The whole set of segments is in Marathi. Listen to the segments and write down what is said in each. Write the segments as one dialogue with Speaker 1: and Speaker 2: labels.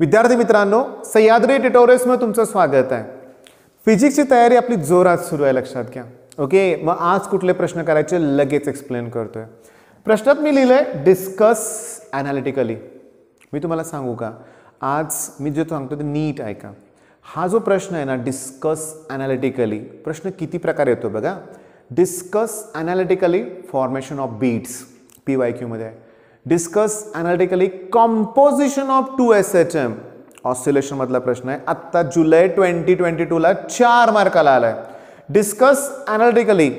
Speaker 1: विद्यार्थी मित्रांनो सह्याद्री ट्युटोरियल्समध्ये तुमचं स्वागत आहे. फिजिक्सची तयारी आपली जोरात सुरू आहे लक्षात घ्या. ओके? मग आज कुठले प्रश्न करायचे लगेच एक्सप्लेन करतोय. प्रश्नात मी लिहिलंय डिस्कस ॲनालिटिकली मी तुम्हाला सांगू का? आज मी जे सांगतो ते नीट ऐका. हा जो प्रश्न आहे ना डिस्कस ॲनालिटिकली प्रश्न किती प्रकारे येतो बघा? Discuss analytically formation of beats P Y क्यूमध्ये आहे discuss analytically composition of two S H M ऑस्सिलेशनमधला प्रश्न आहे. आत्ता जुलै ट्वेंटी ट्वेंटी टूला चार मार्काला आला आहे discuss analytically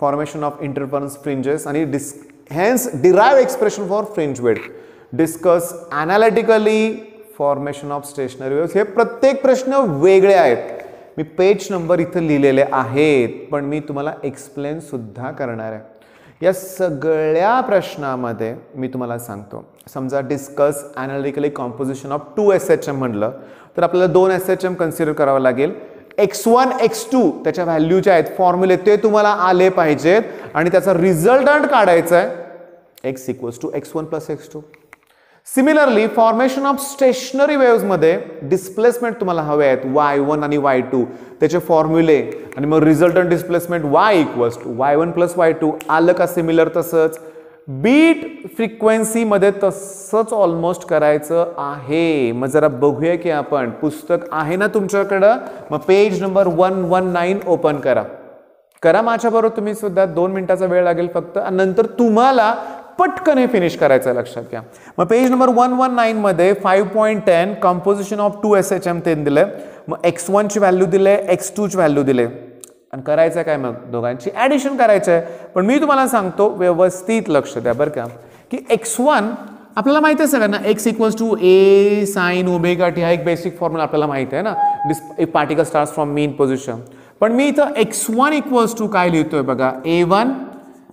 Speaker 1: formation of interference fringes आणि this hence derive expression for fringe width discuss analytically formation of stationary waves हे प्रत्येक प्रश्न वेगळे आहेत. मी पेज नंबर इथं लिहिलेले आहेत पण मी तुम्हाला एक्सप्लेन सुद्धा करणार आहे. या सगळ्या प्रश्नामध्ये मी तुम्हाला सांगतो. समजा discuss analytically composition of two S H M म्हणलं तर आपल्याला दोन एस एच एम कन्सिडर करावं लागेल. एक्स वन एक्स टू त्याच्या व्हॅल्यू ज्या आहेत फॉर्म्युले ते तुम्हाला आले पाहिजेत. आणि त्याचा रिझल्टंट काढायचा आहे. X equals to X one plus X two similarly formation of stationary वेव्समध्ये displacement तुम्हाला हवे आहेत. वाय वन आणि वाय टू त्याचे फॉर्म्युले आणि मग resultant displacement Y equals to Y one plus Y two आलं का सिमिलर तसंच? बीट फ्रिक्वेन्सीमध्ये तसंच ऑलमोस्ट करायचं आहे. मग जरा बघूया की आपण. पुस्तक आहे ना तुमच्याकडं? मग page number one one nine open करा. करा माझ्याबरोबर तुम्ही सुद्धा. दोन मिनिटाचा वेळ लागेल फक्त. आणि नंतर तुम्हाला पटकन हे फिनिश करायचं आहे लक्षात घ्या. मग page number one one नाईनमध्ये five point ten composition of two S H M ते दिलं मग एक्स वनची व्हॅल्यू दिले एक्स टूची व्हॅल्यू दिले आणि करायचं आहे काय मग? दोघांची ॲडिशन करायचं आहे पण मी तुम्हाला सांगतो व्यवस्थित लक्ष द्या बरं का. की एक्स वन आपल्याला माहिती आहे सगळ्यांना X equals to A sine omega T हा एक बेसिक फॉर्म्युला आपल्याला माहिती आहे ना. This particle starts from mean position पण मी इथं एक्स वन इक्वल्स टू काय लिहितोय बघा? A one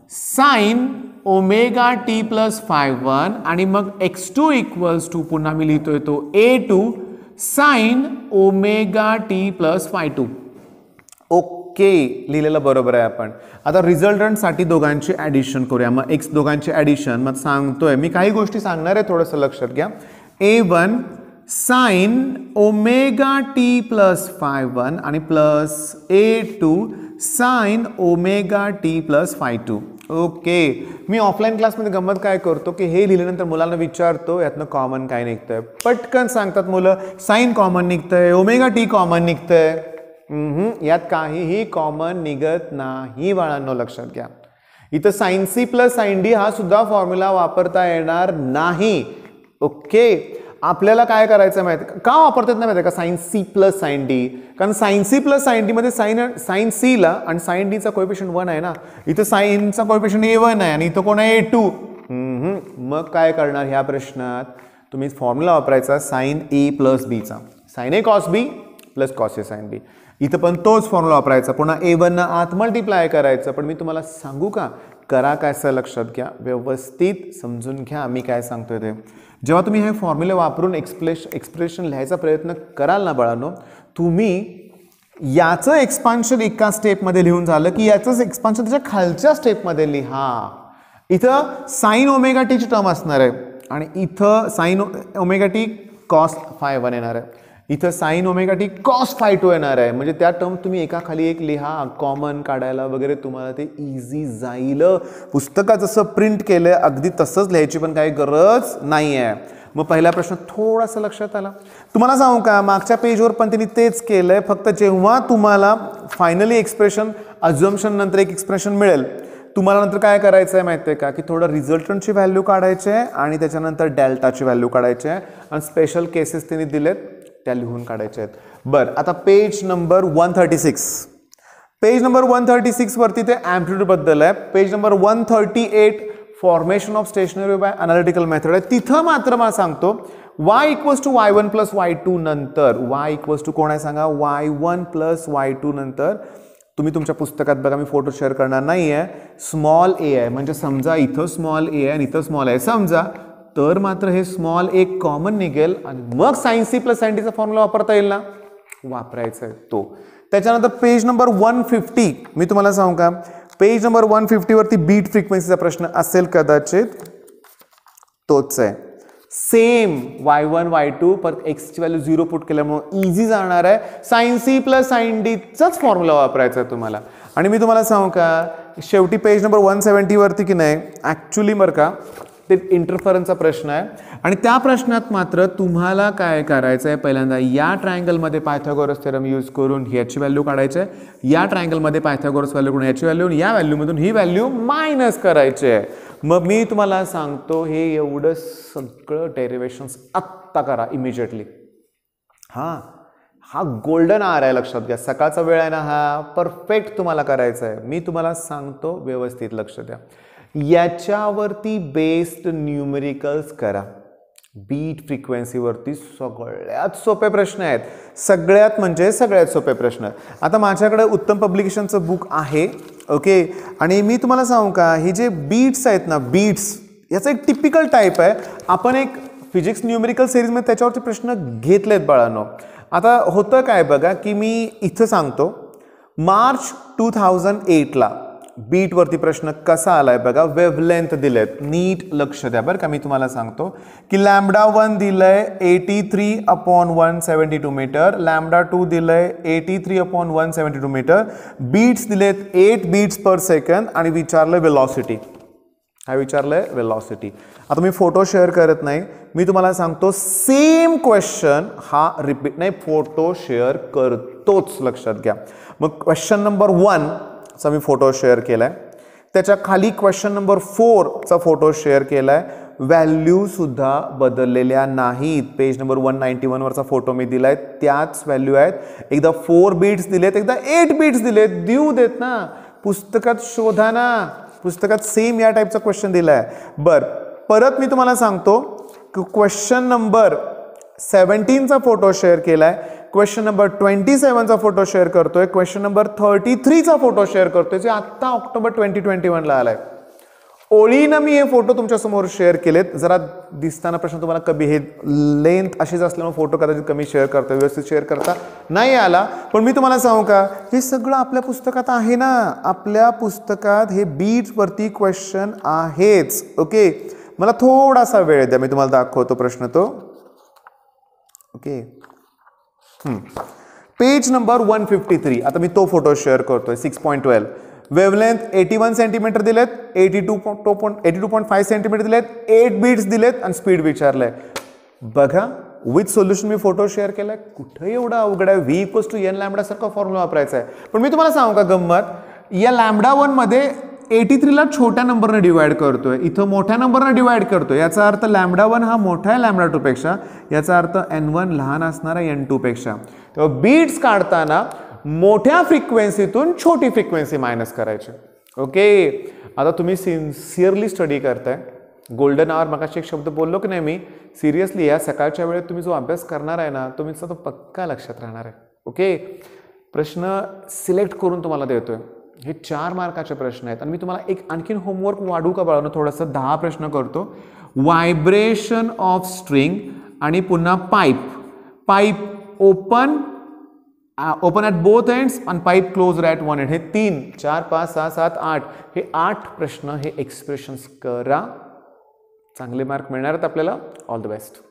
Speaker 1: sine omega T plus phi one आणि मग एक्स टू इक्वल्स टू पुन्हा मी लिहितोय तो A two sine omega T plus phi two. Okay लिहिलेलं बरोबर आहे आपण. आता रिझल्टंटसाठी दोघांची ॲडिशन करूया. मग एक्स दोघांची ॲडिशन मग सांगतोय. मी काही गोष्टी सांगणार आहे थोडंसं लक्षात घ्या. A one sine omega T plus phi one आणि plus A two sine omega T plus phi two. Okay. Me offline क्लासमध्ये गंमत काय करतो की हे लिहिल्यानंतर मुलांना विचारतो यातनं कॉमन काय निघतंय? पटकन सांगतात मुलं साईन कॉमन निघतंय ओमेगा टी कॉमन निघतंय. यात काहीही कॉमन निघत नाही बाळांनो लक्षात घ्या. इथं sine C plus sine D हा सुद्धा फॉर्म्युला वापरता येणार नाही. ओके. आपल्याला काय करायचं माहिती का वापरतात नाही माहिती का? Sine C plus sine D कारण साईन सी प्लस साईन डीमध्ये साईन साईन सीला आणि साईन डीचा कोएफिशियंट वन आहे ना इथं साईनचा कोएफिशियंट ए वन आहे आणि इथं कोण आहे? ए टू मग काय करणार ह्या प्रश्नात? तुम्ही फॉर्म्युला वापरायचा साईन ए प्लस बीचा sine A cos B plus cos A sine B इथं पण तोच फॉर्म्युला वापरायचा. पुन्हा ए वननं आत मल्टिप्लाय करायचं. पण मी तुम्हाला सांगू का? करा काय असं लक्षात घ्या. व्यवस्थित समजून घ्या. मी काय सांगतोय ते. जेव्हा तुम्ही हे फॉर्म्युले वापरून एक्सप्लेश एक्सप्रेशन लिहायचा प्रयत्न कराल ना बाळांनो तुम्ही याचं एक्सपान्शन एका स्टेपमध्ये लिहून झालं की याचंच एक्सपान्शन त्याच्या खालच्या स्टेपमध्ये लिहा. इथं साईन ओमेगा टीची टर्म असणार आहे आणि इथं sine omega T phi one येणार आहे. इथं sine omega T cos phi two येणार आहे. म्हणजे त्या टर्म तुम्ही एकाखाली एक लिहा कॉमन काढायला वगैरे तुम्हाला ते इझी जाईल. पुस्तकात जसं प्रिंट केलं अगदी तसंच लिहायची पण काही गरज नाही आहे मग पहिला प्रश्न थोडासा लक्षात आला. तुम्हाला सांगू का मागच्या पेजवर पण त्यांनी तेच केलं आहे फक्त जेव्हा तुम्हाला फायनली एक्सप्रेशन अझम्शन नंतर एक एक्सप्रेशन मिळेल तुम्हाला नंतर काय करायचं आहे माहिती आहे का? की थोडं रिझल्टंटची व्हॅल्यू काढायची आहे आणि त्याच्यानंतर डेल्टाची व्हॅल्यू काढायची आहे. आणि स्पेशल केसेस त्यांनी दिलेत. त्या लिहून काढायच्या आहेत. बरं आता page number one thirty six page number one thirty सिक्सवरती ते ॲम्प्लिट्यूडबद्दल आहे. Page number one thirty eight formation of stationary by analytical method आहे. तिथं मात्र मला सांगतो Y equals to Y one plus Y two नंतर वाय इक्वल्स टू कोण आहे सांगा? Y one plus Y two नंतर तुम्ही तुमच्या पुस्तकात बघा मी फोटो शेअर करणार नाही आहे स्मॉल ए आहे. म्हणजे समजा इथं स्मॉल ए आहे आणि इथं स्मॉल आहे. समजा तर मात्र हे स्मॉल एक कॉमन निघेल आणि मग सायन्स सी प्लस सायन्टीचा फॉर्म्युला वापरता येईल ना? वापरायचा आहे तो. त्याच्यानंतर पेज नंबर वन फिफ्टी मी तुम्हाला सांगू का? पेज नंबर वन फिफ्टीवरती बीट फ्रिक्वेन्सीचा प्रश्न असेल कदाचित तोच आहे. Same Y one Y two per एक्सची value zero put केल्यामुळे इझी जाणार आहे. साईन सी प्लस साईन डीचाच फॉर्म्युला वापरायचा आहे तुम्हाला. आणि मी तुम्हाला सांगू का? शेवटी पेज नंबर वन सेवन्टीवरती की नाही? ॲक्च्युली बरं का ते इंटरफरन्सचा प्रश्न आहे. आणि त्या प्रश्नात मात्र तुम्हाला काय करायचं आहे पहिल्यांदा या ट्रायंगलमध्ये पायथागोरस थेरम यूज करून ह्याची व्हॅल्यू काढायची आहे या ट्रायंगलमध्ये पायथागोरस व्हॅल्यू करून ह्याची व्हॅल्यू या व्हॅल्यूमधून ही व्हॅल्यू मायनस करायची आहे मग मी तुम्हाला सांगतो हे एवढं सगळं डेरिवेशन्स आत्ता करा इमिजिएटली हां हा गोल्डन आर आहे लक्षात घ्या. सकाळचा वेळ आहे ना हा. परफेक्ट तुम्हाला करायचा आहे मी तुम्हाला सांगतो व्यवस्थित लक्ष द्या. याच्यावरती बेस्ड न्यूमेरिकल्स करा. बीट फ्रिक्वेन्सीवरती सगळ्यात सोपे प्रश्न आहेत. सगळ्यात म्हणजे सगळ्यात सोपे प्रश्न. आता माझ्याकडे उत्तम पब्लिकेशनचं बुक आहे ओके आणि मी तुम्हाला सांगू का हे जे बीट्स आहेत ना बीट्स याचं एक टिपिकल टाईप आहे. आपण एक फिजिक्स न्यूमेरिकल सिरीजमध्ये त्याच्यावरचे प्रश्न घेतलेत बाळांनो. आता होतं काय बघा की मी इथं सांगतो मार्च टू थाउजंड एटला बीटवरती प्रश्न कसा आलाय बघा. वेव्हलेंथ दिलेत. नीट लक्ष द्या बरं का. मी तुम्हाला सांगतो की लॅमडा वन दिलंय eighty three upon one seventy two metre lambda two दिलंय eighty three upon one seventy two metre beats दिलेत एट बीट्स पर सेकंड आणि विचारलं वेलॉसिटी काय विचारलंय? वेलॉसिटी आता मी फोटो शेअर करत नाही. मी तुम्हाला सांगतो सेम क्वेश्चन हा रिपीट नाही फोटो शेअर करतोच. लक्षात घ्या. मग क्वेश्चन नंबर वन चा मी फोटो शेअर केलाय. त्याच्याखाली क्वेश्चन नंबर फोरचा फोटो शेअर केला आहे व्हॅल्यूसुद्धा बदललेल्या नाहीत. पेज नंबर वन नाईन्टी वनवरचा फोटो मी दिला आहे त्याच व्हॅल्यू आहेत. एकदा फोर बीट्स दिलेत एकदा एट बीट्स दिलेत. देऊ देत ना. पुस्तकात शोधा ना. पुस्तकात सेम या टाईपचा क्वेश्चन दिला आहे बरं परत मी तुम्हाला सांगतो. की क्वेश्चन नंबर सेवन्टीनचा फोटो शेअर केला आहे क्वेश्चन नंबर ट्वेंटी सेवनचा फोटो शेअर करतोय. क्वेश्चन नंबर थर्टी थ्रीचा फोटो शेअर करतोय. जे आत्ता ऑक्टोबर ट्वेंटी ट्वेंटी वनला आलाय. ओळीनं मी हे फोटो तुमच्यासमोर शेअर केलेत. जरा दिसताना प्रश्न तुम्हाला कमी हे लेंथ अशीच असल्यामुळे फोटो कदाचित कमी शेअर करतो व्यवस्थित शेअर करता नाही आला. पण मी तुम्हाला सांगू का? हे सगळं आपल्या पुस्तकात आहे ना. आपल्या पुस्तकात हे बीट्सवरती क्वेश्चन आहेच. ओके मला थोडासा वेळ द्या. मी तुम्हाला दाखवतो प्रश्न तो. Okay page number one fifty three आता मी तो फोटो शेअर करतोय six point twelve wavelength eighty one centimetre दिलेत eighty two two point eighty two point five centimetre दिलेत एट बीट्स दिलेत आणि स्पीड विचारलंय. बघा विथ सोल्युशन मी फोटो शेअर केलाय? कुठं एवढा अवघड आहे? व्ही इक्वल्स टू एन लॅमडासारखा फॉर्म्युला वापरायचा आहे. पण मी तुम्हाला सांगू का गंमत? या लॅमडा वनमध्ये एटी थ्रीला छोट्या नंबरनं डिवाइड करतोय. इथं मोठ्या नंबरनं डिवाइड करतोय. याचा अर्थ लॅमडा वन हा मोठा आहे लॅमडा टू पेक्षा. याचा अर्थ एन वन लहान असणारा एन टू पेक्षा. तेव्हा बीट्स काढताना मोठ्या फ्रिक्वेन्सीतून छोटी फ्रिक्वेन्सी मायनस करायची. ओके आता तुम्ही सिन्सिअरली स्टडी करताय. गोल्डन आवर मगाशी एक शब्द बोललो की नाही मी? सिरियसली या सकाळच्या वेळेत तुम्ही जो अभ्यास करणार आहे ना तुम्हीचा तो पक्का लक्षात राहणार आहे. ओके प्रश्न सिलेक्ट करून तुम्हाला देतोय. हे चार मार्काचे प्रश्न आहेत. आणि मी तुम्हाला एक आणखीन होमवर्क वाढू का बाळानं? थोडंसं दहा प्रश्न करतो. वायब्रेशन ऑफ स्ट्रिंग आणि पुन्हा pipe pipe open open at both ends आणि pipe close at one end हे तीन चार पाच सहा सात आठ. हे आठ प्रश्न हे एक्सप्रेशन्स करा. चांगले मार्क मिळणार आहेत आपल्याला. All the best